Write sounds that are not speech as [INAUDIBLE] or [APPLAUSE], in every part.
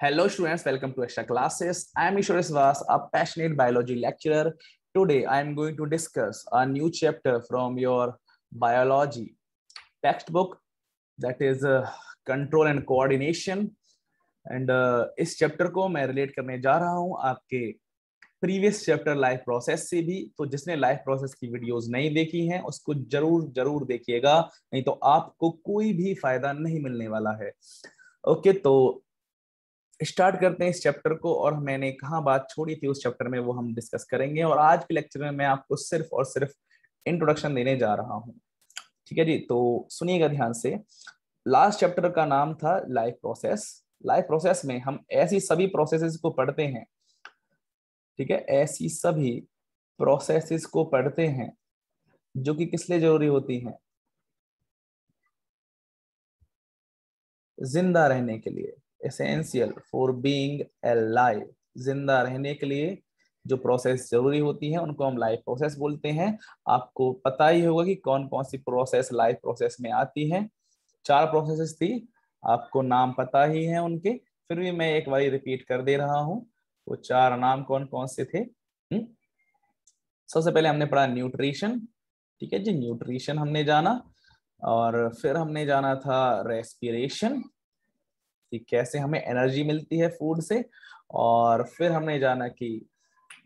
Hello students, welcome to extra classes. I am Ishwar Svas, a passionate biology lecturer. Today I am going to discuss a new chapter from your biology textbook that is uh, control and coordination. And uh, इस chapter को मैं relate करने जा रहा हूँ आपके previous chapter life process से भी तो जिसने लाइफ प्रोसेस की वीडियोस नहीं देखी हैं उसको ज़रूर ज़रूर देखिएगा नहीं तो आपको कोई भी फ़ायदा नहीं मिलने वाला है ओके okay, तो स्टार्ट करते हैं इस चैप्टर को और मैंने कहा बात छोड़ी थी उस चैप्टर में वो हम डिस्कस करेंगे और आज के लेक्चर में मैं आपको सिर्फ़ और सिर्फ़ इंट्रोडक्शन देने जा रहा हूँ। ठीक है जी? तो सुनिएगा ध्यान से। लास्ट चैप्टर का नाम था लाइफ प्रोसेस लाइफ प्रोसेस में हम ऐसी सभी प्रोसेसेस को पढ़ते हैं। ठीक है? ऐसी सभी प्रोसेसेस को पढ़ते हैं जो कि किस लिए ज़रूरी होती हैं? ज़िंदा रहने के लिए। एसेंशियल फॉर बीइंग ए ज़िंदा रहने के लिए जो प्रोसेस ज़रूरी होती है, उनको हम लाइफ प्रोसेस बोलते हैं। आपको पता ही होगा कि कौन कौन सी प्रोसेस लाइफ प्रोसेस में आती है। चार प्रोसेसेस थी, आपको नाम पता ही है उनके। फिर भी मैं एक बार रिपीट कर दे रहा हूँ। वो चार नाम कौन कौन से थे? हम्म? सबसे पहले हमने पढ़ा न्यूट्रिशन ठीक है जी? न्यूट्रिशन हमने जाना। और फिर हमने जाना था रेस्पिरेशन कि कैसे हमें एनर्जी मिलती है फ़ूड से, और फिर हमने जाना कि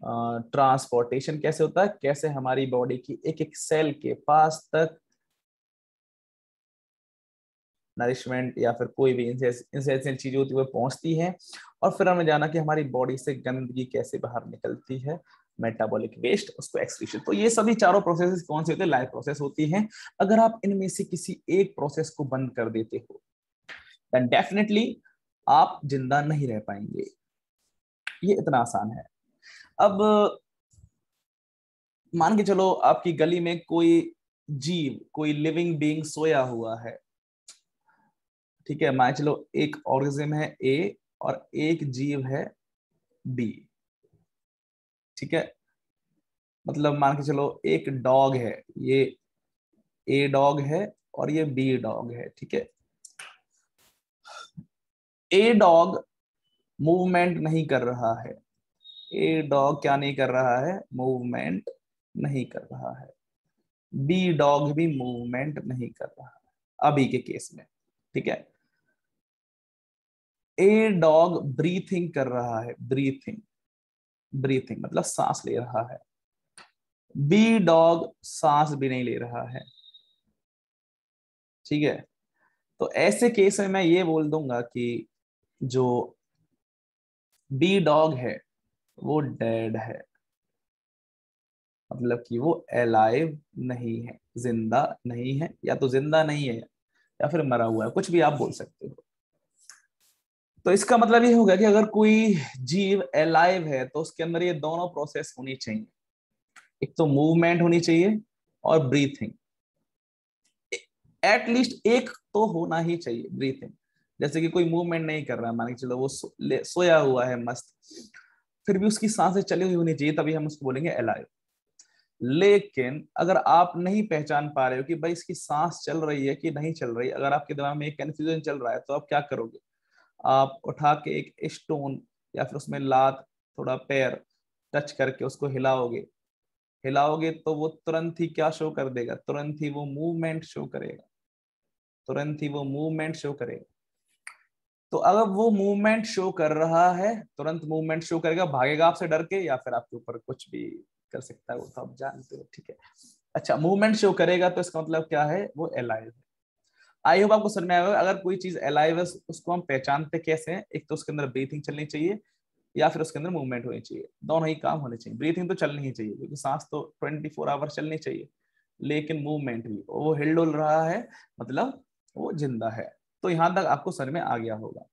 ट्रांसपोर्टेशन कैसे होता है, कैसे हमारी बॉडी की एक एक सेल के पास तक नरिशमेंट या फिर कोई भी इंसेंशियल चीज़ होती है, वो पहुँचती है। और फिर हमें जाना कि हमारी बॉडी से गंदगी कैसे बाहर निकलती है मेटाबॉलिक वेस्ट उसको एक्सक्रीशन तो ये सभी चारों प्रोसेस कौन से होते हैं? लाइफ प्रोसेस होती हैं। अगर आप इनमें से किसी एक प्रोसेस को बंद कर देते हो देन डेफिनेटली आप ज़िंदा नहीं रह पाएँगे। ये इतना आसान है। अब, मान के चलो आपकी गली में कोई जीव, कोई लिविंग बीइंग सोया हुआ है। ठीक है, मान चलो एक ऑर्गेनिज्म है ए और एक जीव है बी ठीक है? मतलब मान के चलो एक डॉग है। ये ए डॉग है और ये बी डॉग है। ठीक है? ए डॉग मूवमेंट नहीं कर रहा है। ए डॉग क्या नहीं कर रहा है? मूवमेंट नहीं कर रहा है। बी डॉग भी मूवमेंट नहीं कर रहा है। अभी के केस में, ठीक है? ए डॉग ब्रीथिंग कर रहा है। ब्रीथिंग ब्रीथिंग मतलब सांस ले रहा है। बी डॉग सांस भी नहीं ले रहा है। ठीक है? तो ऐसे केस में मैं ये बोल दूँगा कि जो बी डॉग है, वो डेड है। मतलब कि वो अलाइव नहीं है, ज़िंदा नहीं है, या तो ज़िंदा नहीं है, या फिर मरा हुआ है, कुछ भी आप बोल सकते हो। तो इसका मतलब ये होगा कि अगर कोई जीव अलाइव है तो उसके अंदर ये दोनों प्रोसेस होनी चाहिए। एक तो मूवमेंट होनी चाहिए और ब्रीथिंग एटलीस्ट एक तो होना ही चाहिए ब्रीथिंग जैसे कि कोई मूवमेंट नहीं कर रहा है मान के चलो वो सो, सोया हुआ है मस्त। फिर भी उसकी साँसें चली हुई होनी चाहिए तभी हम उसको बोलेंगे अलाइव लेकिन अगर आप नहीं पहचान पा रहे हो कि भाई इसकी सांस चल रही है कि नहीं चल रही अगर आपके दिमाग में एक कंफ्यूजन चल रहा है तो आप क्या करोगे? आप उठा के एक स्टोन या फिर उसमें लात थोड़ा पैर टच करके उसको हिलाओगे। हिलाओगे तो वो तुरंत ही क्या शो कर देगा? तुरंत ही वो मूवमेंट शो करेगा। तुरंत ही वो मूवमेंट शो करेगा। तो अगर वो मूवमेंट शो कर रहा है, तुरंत मूवमेंट शो करेगा, भागेगा आपसे डर के या फिर आपके ऊपर कुछ भी कर सकता है वो तो आप जानते हो, ठीक है। अच्छा मूवमेंट शो करेगा तो इसका मतलब क्या है? वो एलाइव है। आई होप आपको समझ में आएगा अगर कोई चीज़ एलाइव है, उसको हम पहचानते कैसे हैं? एक तो उसके अंदर ब्रीथिंग चलनी चाहिए या फिर उसके अंदर मूवमेंट होनी चाहिए। दोनों ही काम होने चाहिए। ब्रीथिंग तो चलनी ही चाहिए, क्योंकि सांस तो ट्वेंटी फोर आवर चलनी चाहिए, लेकिन मूवमेंट भी। वो हिल डुल रहा है मतलब वो ज़िंदा है। तो यहाँ तक आपको सर में आ गया होगा।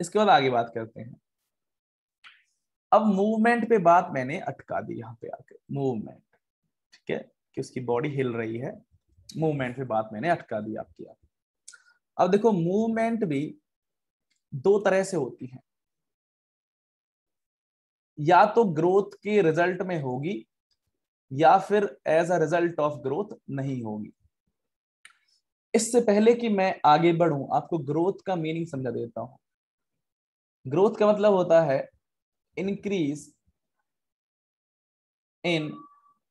इसके बाद आगे बात करते हैं। अब मूवमेंट पे बात मैंने अटका दी यहाँ पे आके। मूवमेंट ठीक है? कि उसकी बॉडी हिल रही है। मूवमेंट पे बात मैंने अटका दी आपकी आप अब देखो मूवमेंट भी दो तरह से होती है। या तो ग्रोथ के रिज़ल्ट में होगी, या फिर as a result of growth नहीं होगी। इससे पहले कि मैं आगे बढ़ूं, आपको ग्रोथ का मीनिंग समझा देता हूँ। ग्रोथ का मतलब होता है इंक्रीज इन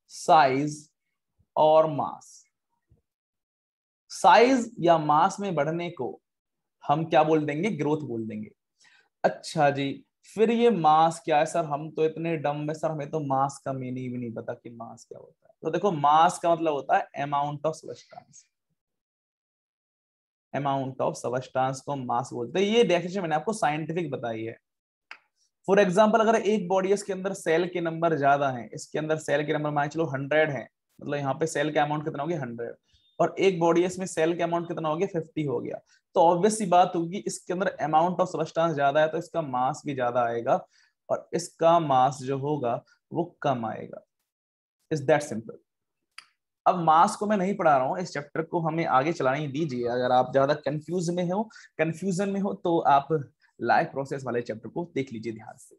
साइज़ और मास साइज़ या मास में बढ़ने को हम क्या बोल देंगे? ग्रोथ बोल देंगे। अच्छा जी, फिर ये मास क्या है? सर, हम तो इतने डम में सर, हमें तो मास का मीनिंग भी नहीं पता कि मास क्या होता है। तो देखो मास का मतलब होता है amount of substance amount of substance को मास बोलते हैं। ये डेफिनेशन मैंने आपको साइंटिफिक बताई है। फॉर एग्ज़ाम्पल अगर एक बॉडी इसके अंदर सेल के नंबर ज़्यादा है, इसके अंदर सेल के नंबर मान चलो हंड्रेड है मतलब यहाँ पे सेल का अमाउंट कितना हो गया हंड्रेड और एक बॉडी इसमें सेल का अमाउंट कितना हो गया फिफ्टी हो गया। तो ऑब्वियस सी बात होगी, इसके अंदर अमाउंट ऑफ़ सबस्टांस ज़्यादा है तो इसका मास भी ज़्यादा आएगा और इसका मास जो होगा, वो कम आएगा। इज़ दैट सिंपल अब मास को मैं नहीं पढ़ा रहा हूँ, इस चैप्टर को हमें आगे चलाने दीजिए। अगर आप ज़्यादा कंफ्यूज में हो कंफ्यूजन में हो तो आप लाइव प्रोसेस वाले चैप्टर को देख लीजिए ध्यान से।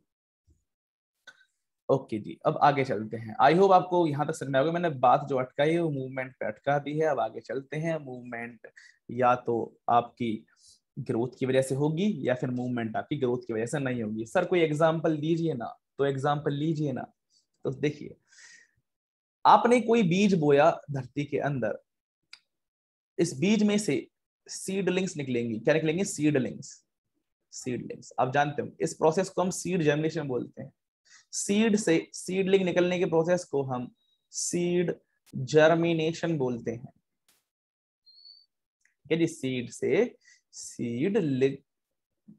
ओके जी, अब आगे चलते हैं। आई होप आपको यहाँ तक समझ में आएगा मैंने बात जो अटकाई है, वो मूवमेंट पे अटका दी है। अब आगे चलते हैं। मूवमेंट या तो आपकी ग्रोथ की वजह से होगी, या फिर मूवमेंट आपकी ग्रोथ की वजह से नहीं होगी। सर कोई एग्ज़ाम्पल लीजिए ना। तो एग्ज़ाम्पल लीजिए ना। तो देखिए आपने कोई बीज बोया धरती के अंदर, इस बीज में से सीडलिंग्स निकलेंगी। क्या निकलेंगे? सीडलिंग्स। सीडलिंग्स। आप जानते हो, इस प्रोसेस को हम सीड जर्मिनेशन बोलते हैं। सीड से सीडलिंग निकलने के प्रोसेस को हम सीड जर्मिनेशन बोलते हैं। ठीक है जी? सीड से सीड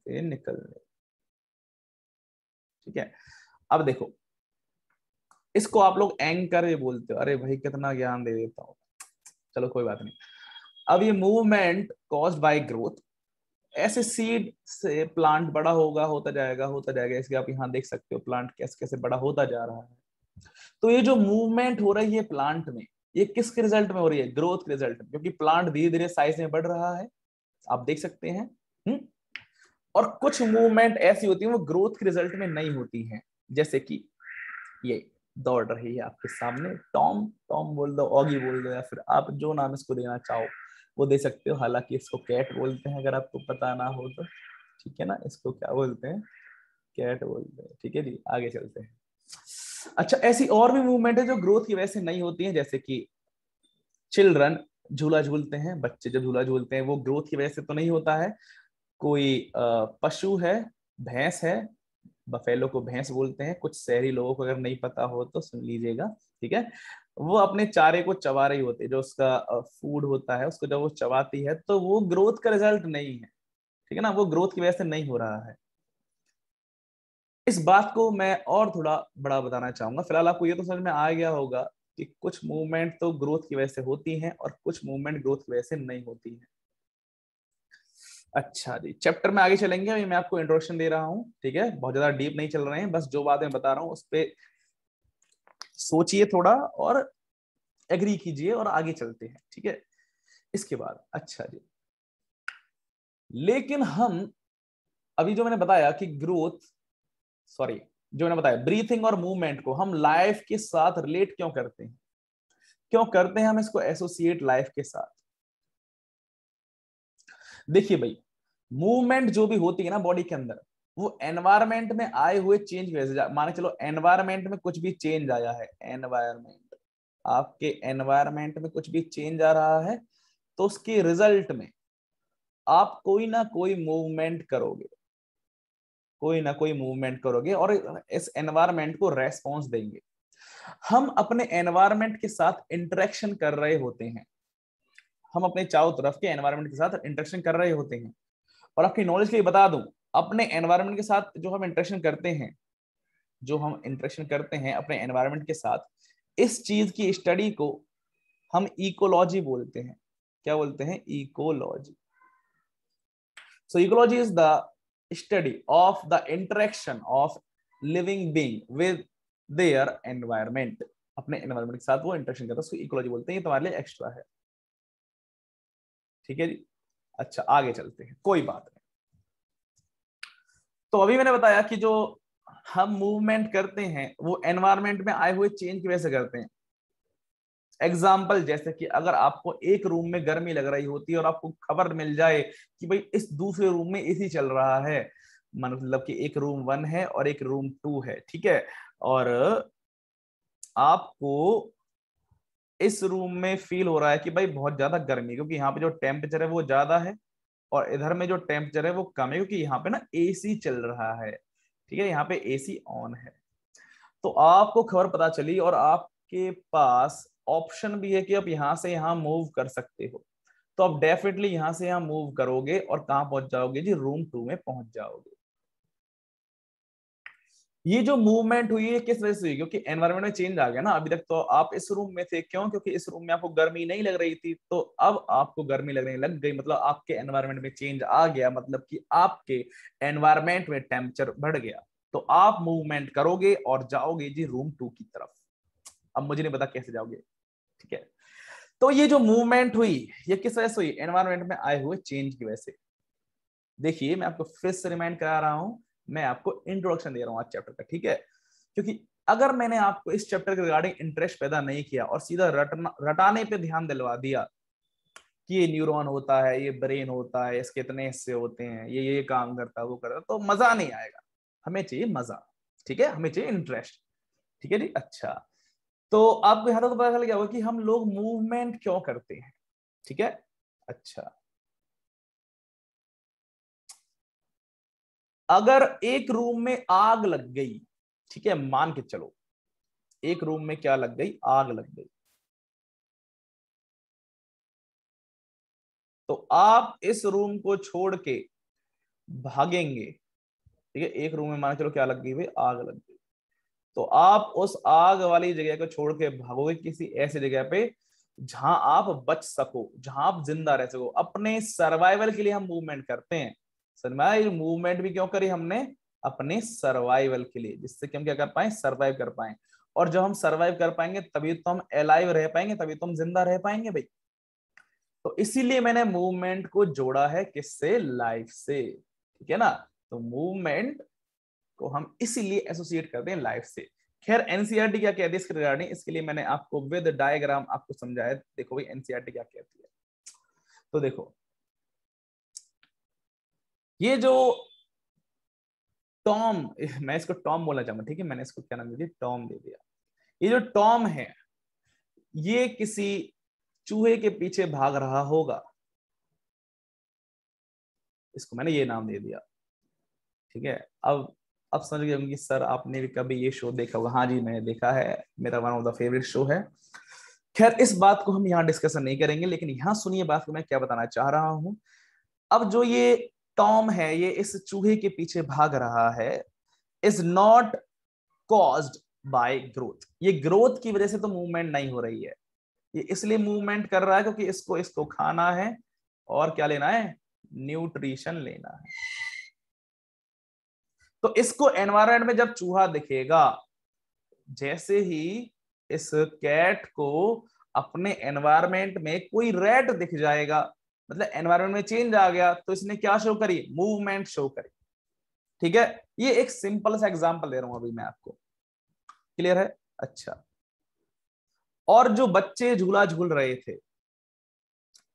निकलने। ठीक है? अब देखो इसको आप लोग एंकर बोलते हो। अरे भाई, कितना ज्ञान दे देता हूँ। चलो, कोई बात नहीं। अब ये मूवमेंट कॉज बाय ग्रोथ ऐसे सीड से प्लांट बड़ा होगा, होता जाएगा होता जाएगा। इसके आप यहाँ देख सकते हो प्लांट कैसे कैसे बड़ा होता जा रहा है। तो ये जो मूवमेंट हो रही है प्लांट में, ये किसके रिज़ल्ट में हो रही है? ग्रोथ के रिज़ल्ट में। क्योंकि प्लांट धीरे धीरे साइज़ में बढ़ रहा है। आप देख सकते हैं। हुँ? हम्म? और कुछ मूवमेंट ऐसी होती है, वो ग्रोथ के रिज़ल्ट में नहीं होती है। जैसे कि ये। दौड़ रही है आपके सामने। टॉम टॉम बोल दो, ऑगी बोल दो, या फिर आप जो नाम इसको देना चाहो, वो दे सकते हो। हालाँकि इसको कैट बोलते हैं, अगर आपको पता ना हो तो। ठीक है ना? इसको क्या बोलते हैं? कैट बोलते हैं। ठीक है जी, आगे चलते हैं। अच्छा ऐसी और भी मूवमेंट है जो ग्रोथ की वजह से नहीं होती है, जैसे कि चिल्ड्रन झूला झूलते हैं, बच्चे जब झूला झूलते हैं, वो ग्रोथ की वजह से तो नहीं होता है। कोई पशु है, भैंस है बफेलो को भैंस बोलते हैं। कुछ शहरी लोगों को अगर नहीं पता हो तो सुन लीजिएगा, ठीक है? वो अपने चारे को चबा रही होती है, जो उसका फ़ूड होता है, उसको जब वो चबाती है तो वो ग्रोथ का रिज़ल्ट नहीं है, ठीक है ना? वो ग्रोथ की वजह से नहीं हो रहा है। इस बात को मैं और थोड़ा बड़ा बताना चाहूँगा। फ़िलहाल आपको ये तो समझ में आ गया होगा कि कुछ मूवमेंट तो ग्रोथ की वजह से होती हैं और कुछ मूवमेंट ग्रोथ की वजह से नहीं होती है। अच्छा जी चैप्टर में आगे चलेंगे अभी, मैं आपको इंट्रोडक्शन दे रहा हूँ, ठीक है? बहुत ज़्यादा डीप नहीं चल रहे हैं, बस जो बात बता रहा हूँ, उस पर सोचिए थोड़ा और एग्री कीजिए और आगे चलते हैं, ठीक है? इसके बाद अच्छा जी। लेकिन हम, अभी जो मैंने बताया कि ग्रोथ सॉरी जो मैंने बताया ब्रीथिंग और मूवमेंट को हम लाइफ के साथ रिलेट क्यों करते हैं? क्यों करते हैं हम इसको एसोसिएट लाइफ के साथ? देखिए भाई मूवमेंट जो भी होती है ना बॉडी के अंदर, वो एनवायरमेंट में आए हुए चेंज माने चलो एनवायरमेंट में कुछ भी चेंज आया है एनवायरमेंट आपके एनवायरमेंट में कुछ भी चेंज आ रहा है तो उसके रिज़ल्ट में आप कोई ना कोई मूवमेंट करोगे। कोई ना कोई मूवमेंट करोगे और इस एनवायरमेंट को रेस्पॉन्स देंगे। हम अपने एनवायरमेंट के साथ इंटरेक्शन कर रहे होते हैं। हम अपने चारों तरफ़ के एनवायरमेंट के साथ इंटरेक्शन कर रहे होते हैं। और आपकी नॉलेज के लिए बता दूँ, अपने एनवायरमेंट के साथ जो हम इंटरेक्शन करते हैं, जो हम इंटरेक्शन करते हैं अपने एनवायरमेंट के साथ, इस चीज़ की स्टडी को हम इकोलॉजी बोलते हैं। क्या बोलते हैं? Ecology so ecology is the study of the interaction of living being with their environment अपने एनवायरमेंट के साथ वो इंटरेक्शन करता है इकोलॉजी बोलते हैं। ये तुम्हारे लिए एक्स्ट्रा है। ठीक है जी? अच्छा आगे चलते हैं। कोई बात नहीं। तो अभी मैंने बताया कि जो हम मूवमेंट करते हैं, वो एनवायरमेंट में आए हुए चेंज की वजह से करते हैं। एग्ज़ाम्पल जैसे कि अगर आपको एक रूम में गर्मी लग रही होती है और आपको खबर मिल जाए कि भाई इस दूसरे रूम में एसी चल रहा है मतलब कि एक रूम वन है और एक रूम टू है, ठीक है? और आपको इस रूम में फील हो रहा है कि भाई बहुत ज़्यादा गर्मी क्योंकि यहाँ पे जो टेम्परेचर है वो ज़्यादा है और इधर में जो टेम्परेचर है वो कम है, क्योंकि यहाँ पे ना एसी चल रहा है, ठीक है? यहाँ पे एसी ऑन है। तो आपको खबर पता चली और आपके पास ऑप्शन भी है कि आप यहाँ से यहाँ मूव कर सकते हो। तो आप डेफिनेटली यहाँ से यहाँ मूव करोगे और कहाँ पहुँच जाओगे? जी रूम टू में पहुँच जाओगे। ये जो मूवमेंट हुई है किस वजह से हुई? क्योंकि एनवायरमेंट में चेंज आ गया ना। अभी तक तो आप इस रूम में थे, क्यों? क्योंकि इस रूम में आपको गर्मी नहीं लग रही थी। तो अब आपको गर्मी लगने लग गई। मतलब आपके एनवायरमेंट में चेंज आ गया। मतलब कि आपके एनवायरमेंट में टेम्परेचर बढ़ गया। तो आप मूवमेंट करोगे और जाओगे जी रूम टू की तरफ़। अब मुझे नहीं पता कैसे जाओगे। ठीक है? तो ये जो मूवमेंट हुई, ये किस वजह से हुई? एनवायरमेंट में आए हुए चेंज की वजह से। देखिए, मैं आपको फिर से रिमाइंड करा रहा हूँ। मैं आपको इंट्रोडक्शन दे रहा हूँ आज चैप्टर का, ठीक है? क्योंकि अगर मैंने आपको इस चैप्टर के रिगार्डिंग इंटरेस्ट पैदा नहीं किया और सीधा रटना, रटाने पे ध्यान दिलवा दिया कि ये न्यूरॉन होता है, ये ब्रेन होता है, इसके इतने हिस्से होते हैं, ये ये काम करता है, वो करता है तो मज़ा नहीं आएगा। हमें चाहिए मज़ा, ठीक है? हमें चाहिए इंटरेस्ट ठीक है जी? अच्छा तो आपको यहाँ तक तो पता चल गया होगा कि हम लोग मूवमेंट क्यों करते हैं, ठीक है? अच्छा अगर एक रूम में आग लग गई, ठीक है, मान के चलो, एक रूम में क्या लग गई? आग लग गई। तो आप इस रूम को छोड़ के भागेंगे, ठीक है, एक रूम में मान चलो क्या लग गई भाई? आग लग गई। तो आप उस आग वाली जगह को छोड़ के भागोगे किसी ऐसी जगह पे जहाँ आप बच सको, जहाँ आप ज़िंदा रह सको, अपने सर्वाइवल के लिए हम मूवमेंट करते हैं। सर्वाइव मूवमेंट भी क्यों करी हमने? अपने सर्वाइवल के लिए, जिससे कि हम क्या कर पाए? सर्वाइव कर पाए। और जब हम सर्वाइव कर पाएँगे, तभी तो हम अलाइव रह पाएँगे, तभी तो हम ज़िंदा रह पाएँगे भाई। तो इसीलिए मैंने मूवमेंट को जोड़ा है किससे? लाइफ से। ठीक है ना? तो मूवमेंट को हम इसीलिए एसोसिएट करते हैं लाइफ से। खैर एनसीआरटी क्या कहती है इसके रिगार्डिंग इसके लिए मैंने आपको विद डायग्राम आपको समझाया। देखो भाई एनसीआरटी क्या कहती है। तो देखो ये जो टॉम, मैं इसको टॉम बोलना चाहूँगा, ठीक है? मैंने इसको क्या नाम दे दिया? टॉम दे दिया। ये जो टॉम है, ये किसी चूहे के पीछे भाग रहा होगा। इसको मैंने ये नाम दे दिया। ठीक है? अब अब समझ गए होंगे सर, आपने भी कभी ये शो देखा होगा। हाँ जी, मैंने देखा है। मेरा one of the favourite show है। खैर, इस बात को हम यहाँ डिस्कशन नहीं करेंगे, लेकिन यहाँ सुनिए बात को मैं क्या बताना चाह रहा हूँ। अब जो ये टॉम है, ये इस चूहे के पीछे भाग रहा है is not caused by growth ये ग्रोथ की वजह से तो मूवमेंट नहीं हो रही है। ये इसलिए मूवमेंट कर रहा है क्योंकि इसको इसको खाना है और क्या लेना है? न्यूट्रिशन लेना है। तो इसको एनवायरमेंट में जब चूहा दिखेगा, जैसे ही इस कैट को अपने एनवायरमेंट में कोई रेड दिख जाएगा मतलब एनवायरमेंट में चेंज आ गया तो इसने क्या शो करी? मूवमेंट शो करी। ठीक है? ये एक सिंपल सा एग्जांपल दे रहा हूँ अभी मैं आपको। क्लियर है? अच्छा। और जो बच्चे झूला झूल रहे थे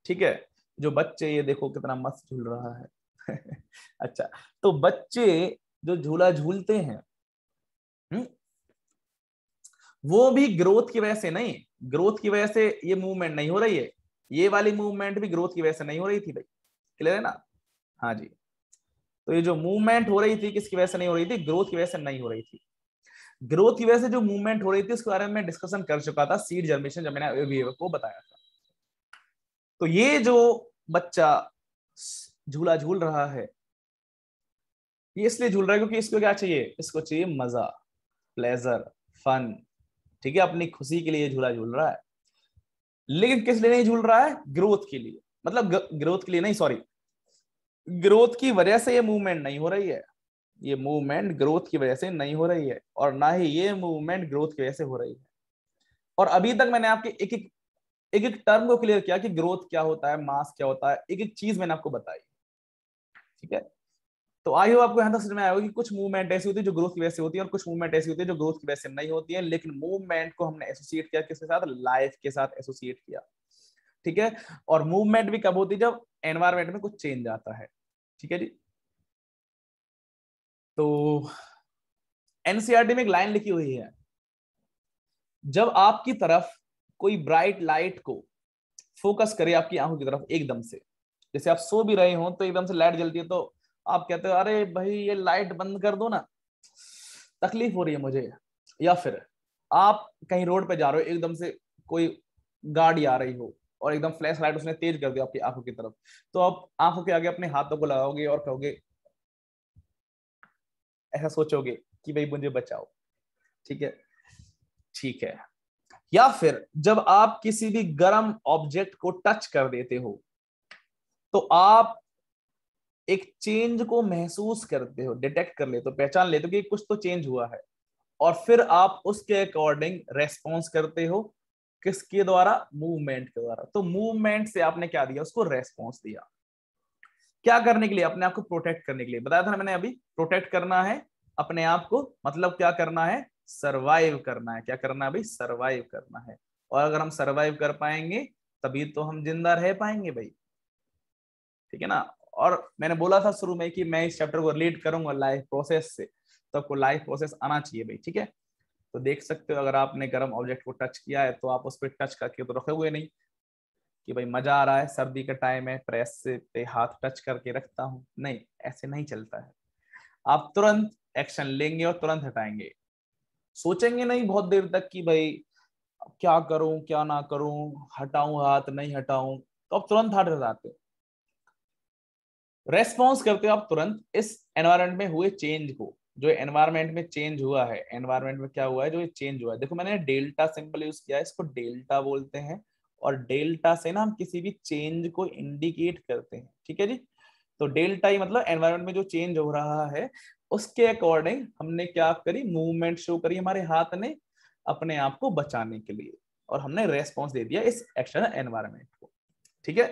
ठीक है? जो बच्चे ये देखो कितना मस्त झूल रहा है। [LAUGHS] अच्छा तो बच्चे जो झूला झूलते हैं हुँ? हम्म, वो भी ग्रोथ की वजह से नहीं ग्रोथ की वजह से ये मूवमेंट नहीं हो रही है। ये वाली मूवमेंट भी ग्रोथ की वजह से नहीं हो रही थी भाई। क्लियर है ना? हाँ जी। तो ये जो मूवमेंट हो रही थी, किसकी वजह से नहीं हो रही थी? ग्रोथ की वजह से नहीं हो रही थी। ग्रोथ की वजह से जो मूवमेंट हो रही थी, उसके बारे में डिस्कशन कर चुका था सीड जर्मेशन जब मैंने को बताया था। तो ये जो बच्चा झूला झूल रहा है, ये इसलिए झूल रहा है क्योंकि इसको क्या चाहिए? इसको चाहिए मज़ा प्लेजर फन ठीक है? अपनी खुशी के लिए झूला झूल रहा है। लेकिन किस लिए नहीं झूल रहा है? ग्रोथ के लिए। मतलब ग्रोथ के लिए नहीं सॉरी ग्रोथ की वजह से ये मूवमेंट नहीं हो रही है। ये मूवमेंट ग्रोथ की वजह से नहीं हो रही है और ना ही ये मूवमेंट ग्रोथ की वजह से हो रही है। और अभी तक मैंने आपके एक एक एक एक टर्म को क्लियर किया कि ग्रोथ क्या होता है मास क्या होता है, एक एक चीज़ मैंने आपको बताई। ठीक है? तो आई हो आपको यहाँ तक समझ में आएगा कि कुछ मूवमेंट ऐसी होती है जो ग्रोथ की वजह से होती है और कुछ मूवमेंट ऐसी होती है जो ग्रोथ की वजह से नहीं होती है, लेकिन मूवमेंट को हमने एसोसिएट किया किसके साथ? लाइफ के साथ एसोसिएट किया। ठीक है? और मूवमेंट भी कब होती है? जब एनवायरमेंट में कुछ चेंज आता है। ठीक है जी? तो एनसीआरटी में एक लाइन लिखी हुई है। जब आपकी तरफ़ कोई ब्राइट लाइट को फोकस करे आपकी आँखों की तरफ़ एकदम से, जैसे आप सो भी रहे हो तो एकदम से लाइट जलती है तो आप कहते हो, अरे भाई, ये लाइट बंद कर दो ना, तकलीफ़ हो रही है मुझे। या फिर, आप कहीं रोड पे जा रहे हो, एकदम से कोई गाड़ी आ रही हो और एकदम फ्लैश लाइट उसने तेज कर दिया आपकी आँखों की तरफ़ तो आप आँखों के आगे अपने हाथों को लगाओगे और कहोगे, ऐसा सोचोगे कि भाई मुझे बचाओ। ठीक है? ठीक है। या फिर, जब आप किसी भी गर्म ऑब्जेक्ट को टच कर देते हो तो आप एक चेंज को महसूस करते हो डिटेक्ट कर लेते हो, पहचान लेते हो कि कुछ तो चेंज हुआ है। और फिर आप उसके अकॉर्डिंग रेस्पॉन्स करते हो किसके द्वारा? मूवमेंट के द्वारा। तो मूवमेंट से आपने क्या दिया? उसको रेस्पॉन्स दिया। क्या करने के लिए? अपने आप को प्रोटेक्ट करने के लिए। बताया था मैंने अभी प्रोटेक्ट करना है, अपने आप को मतलब क्या करना है? सरवाइव करना है। क्या करना है भाई? सरवाइव करना है। और अगर हम सरवाइव कर पाएँगे, तभी तो हम ज़िंदा रह पाएँगे भाई। ठीक है ना? और मैंने बोला था शुरू में कि मैं इस चैप्टर को रिलेट करूँगा लाइफ प्रोसेस से तो आपको लाइफ प्रोसेस आना चाहिए भाई, ठीक है? तो देख सकते हो, अगर आपने गर्म ऑब्जेक्ट को टच किया है तो आप उस पर टच करके तो रखे हुए नहीं कि भाई मज़ा आ रहा है, सर्दी का टाइम है प्रेस से पे हाथ टच करके रखता हूँ। नहीं, ऐसे नहीं चलता है। आप तुरंत एक्शन लेंगे और तुरंत हटाएँगे। सोचेंगे नहीं बहुत देर तक कि भाई क्या करूँ, क्या ना करूँ, हटाऊं हाथ, नहीं हटाऊं तो आप तुरंत हट जाते रेस्पॉन्स करते हो आप तुरंत इस एनवायरमेंट में हुए चेंज को, जो एनवायरमेंट में चेंज हुआ है एनवायरमेंट में क्या हुआ है, जो चेंज हुआ है। देखो मैंने डेल्टा सिंपल यूज़ किया है, इसको डेल्टा बोलते हैं, और डेल्टा से ना हम किसी भी चेंज को इंडिकेट करते हैं, ठीक है जी? तो डेल्टा ही मतलब एनवायरमेंट में जो चेंज हो रहा है, उसके अकॉर्डिंग हमने क्या करी? मूवमेंट शो करी हमारे हाथ ने अपने आप को बचाने के लिए, और हमने रेस्पॉन्स दे दिया इस एक्सटर्नल एनवायरमेंट को, ठीक है?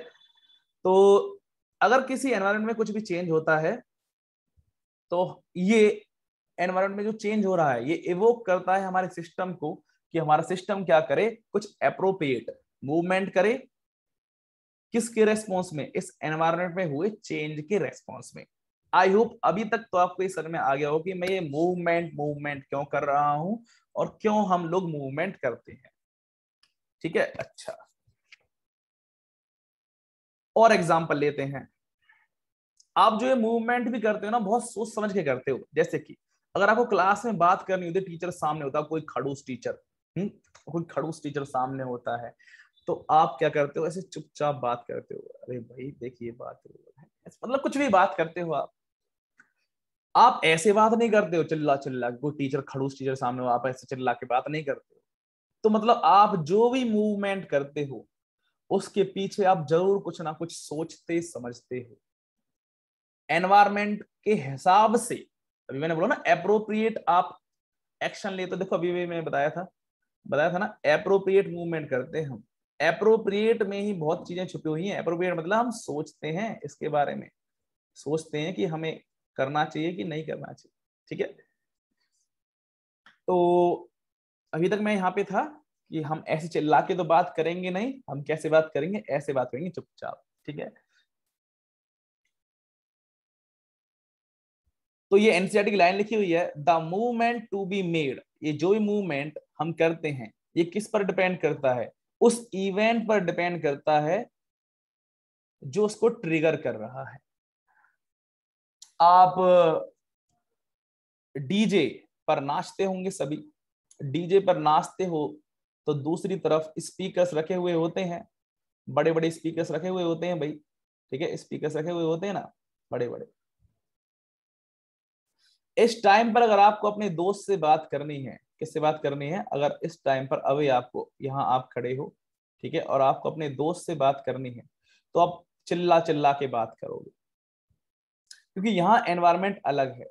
तो अगर किसी एनवायरमेंट में कुछ भी चेंज होता है तो ये एनवायरमेंट में जो चेंज हो रहा है, ये इवोक करता है हमारे सिस्टम को कि हमारा सिस्टम क्या करे, कुछ अप्रोप्रिएट मूवमेंट करे, किसके रेस्पॉन्स में, इस एनवायरमेंट में हुए चेंज के रेस्पॉन्स में। आई होप अभी तक तो आपको समझ में आ गया हो कि मैं ये मूवमेंट मूवमेंट क्यों कर रहा हूँ और क्यों हम लोग मूवमेंट करते हैं। ठीक है? अच्छा। और एग्ज़ाम्पल लेते हैं। आप जो ये मूवमेंट भी करते हो ना, बहुत सोच समझ के करते हो। जैसे कि अगर आपको क्लास में बात करनी होती है टीचर सामने होता है, कोई खड़ूस टीचर हम्म कोई खड़ूस टीचर सामने होता है तो आप क्या करते हो? ऐसे चुपचाप बात करते हो। अरे भाई देखिए बात मतलब कुछ भी बात करते हो आप। आप ऐसे बात नहीं करते हो, चिल्ला चिल्ला कोई टीचर खड़ूस टीचर सामने हो, आप ऐसे चिल्ला के बात नहीं करते हो। तो मतलब आप जो भी मूवमेंट करते हो उसके पीछे आप ज़रूर कुछ ना कुछ सोचते, समझते हो। एनवायरमेंट के हिसाब से, अभी मैंने बोला ना अप्रोप्रिएट आप एक्शन ले तो देखो अभी भी मैंने बताया था बताया था ना अप्रोप्रिएट मूवमेंट करते हैं हम। अप्रोप्रिएट में ही बहुत चीज़ें छुपी हुई हैं। अप्रोप्रिएट मतलब हम सोचते हैं इसके बारे में। सोचते हैं कि हमें करना चाहिए कि नहीं करना चाहिए। ठीक है? तो अभी तक मैं यहाँ पे था। कि हम ऐसे चिल्ला के तो बात करेंगे नहीं, हम कैसे बात करेंगे, ऐसे बात करेंगे, चुपचाप, ठीक है? तो ये एनसीआरटी की लाइन लिखी हुई है the movement to be made ये जो भी मूवमेंट हम करते हैं, ये किस पर डिपेंड करता है? उस इवेंट पर डिपेंड करता है, जो उसको ट्रिगर कर रहा है। आप डीजे पर नाचते होंगे सभी। डीजे पर नाचते हो तो दूसरी तरफ़ स्पीकर्स रखे हुए होते हैं। बड़े बड़े स्पीकर्स रखे हुए होते हैं भाई। ठीक है? स्पीकर्स रखे हुए होते हैं ना? बड़े बड़े इस टाइम पर अगर आपको अपने दोस्त से बात करनी है, किससे बात करनी है? अगर इस टाइम पर अभी आपको, यहाँ आप खड़े हो, ठीक है? और आपको अपने दोस्त से बात करनी है तो आप चिल्ला चिल्ला के बात करोगे। क्योंकि यहाँ एनवायरमेंट अलग है।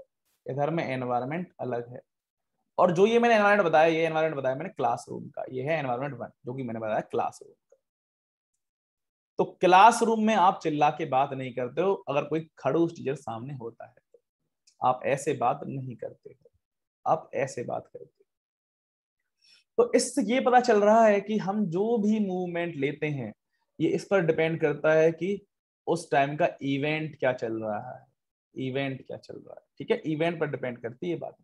इधर में एनवायरमेंट अलग है। और जो ये मैंने एनवायरमेंट बताया, ये एनवायरमेंट बताया मैंने क्लासरूम का, ये है एनवायरमेंट वन जो कि मैंने बताया क्लासरूम का। तो क्लासरूम में आप चिल्ला के बात नहीं करते हो, अगर कोई खड़ूस टीचर सामने होता है, आप ऐसे बात नहीं करते हो, आप ऐसे बात करते हो। तो इससे ये पता चल रहा है कि हम जो भी मूवमेंट लेते हैं, ये इस पर डिपेंड करता है कि उस टाइम का इवेंट क्या चल रहा है इवेंट क्या चल रहा है, ठीक है? इवेंट पर डिपेंड करती है बात।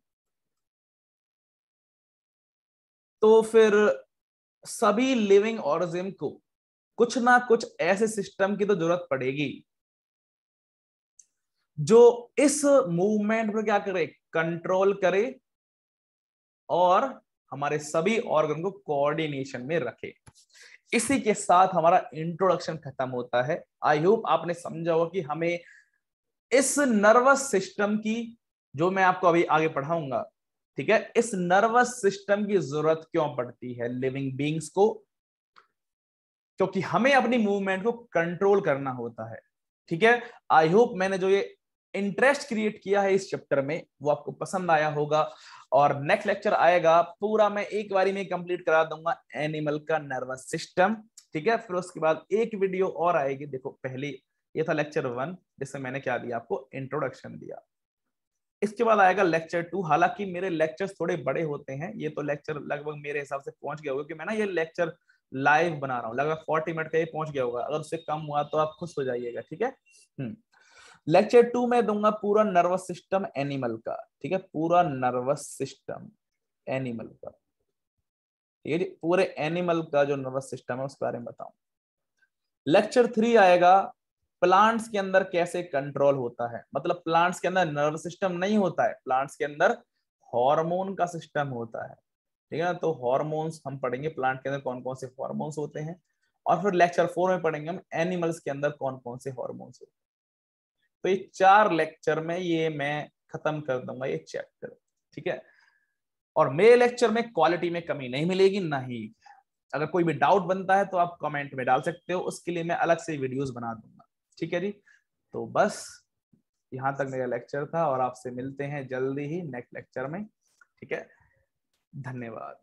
तो फिर सभी लिविंग ऑर्गेनिज्म को कुछ ना कुछ ऐसे सिस्टम की तो ज़रूरत पड़ेगी, जो इस मूवमेंट पर क्या करे, कंट्रोल करे और हमारे सभी ऑर्गन को कोऑर्डिनेशन में रखे। इसी के साथ हमारा इंट्रोडक्शन खत्म होता है। आई होप आपने समझा होगा कि हमें इस नर्वस सिस्टम की, जो मैं आपको अभी आगे पढ़ाऊँगा ठीक है? इस नर्वस सिस्टम की ज़रूरत क्यों पड़ती है लिविंग बींग्स को? क्योंकि हमें अपनी मूवमेंट को कंट्रोल करना होता है, ठीक है? आई होप मैंने जो ये इंटरेस्ट क्रिएट किया है इस चैप्टर में, वो आपको पसंद आया होगा। और नेक्स्ट लेक्चर आएगा, पूरा मैं एक बारी में कंप्लीट करा दूँगा एनिमल का नर्वस सिस्टम ठीक है? फिर उसके बाद एक वीडियो और आएगी। देखो, पहले, ये था लेक्चर वन जिसमें मैंने क्या दिया? आपको इंट्रोडक्शन दिया। इसके बाद आएगा लेक्चर टू हालाँकि मेरे लेक्चर्स थोड़े बड़े होते हैं, ये तो लेक्चर लगभग मेरे हिसाब से पहुँच गया होगा क्योंकि मैं ना ये लेक्चर लाइव बना रहा हूँ। लगभग फोर्टी मिनट का ही पहुँच गया होगा। अगर उससे कम हुआ तो आप खुश हो जाइएगा, ठीक है? हम्म। लेक्चर टू में दूँगा पूरा नर्वस सिस्टम एनिमल का, ठीक है? पूरा नर्वस सिस्टम एनिमल का। ठीक है पूरे एनिमल का जो नर्वस सिस्टम है, उसके बारे में बताऊँ। लेक्चर थ्री आएगा प्लांट्स के अंदर कैसे कंट्रोल होता है? मतलब प्लांट्स के अंदर नर्वस सिस्टम नहीं होता है, प्लांट्स के अंदर हार्मोन का सिस्टम होता है। ठीक है ना? तो हार्मोन्स हम पढ़ेंगे, प्लांट के अंदर कौन कौन से हार्मोन्स होते हैं, और फिर लेक्चर फोर में पढ़ेंगे हम, एनिमल्स के अंदर कौन कौन से हॉर्मोन्स होते हैं। तो ये चार लेक्चर में ये मैं खत्म कर दूँगा, ये चैप्टर ठीक है? और मेरे लेक्चर में क्वालिटी में कमी नहीं मिलेगी ना ही अगर कोई भी डाउट बनता है तो आप कमेंट में डाल सकते हो, उसके लिए मैं अलग से वीडियोस बना दूँगा। ठीक है जी? तो बस, यहाँ तक मेरा लेक्चर था और आपसे मिलते हैं जल्दी ही नेक्स्ट लेक्चर में। ठीक है? धन्यवाद।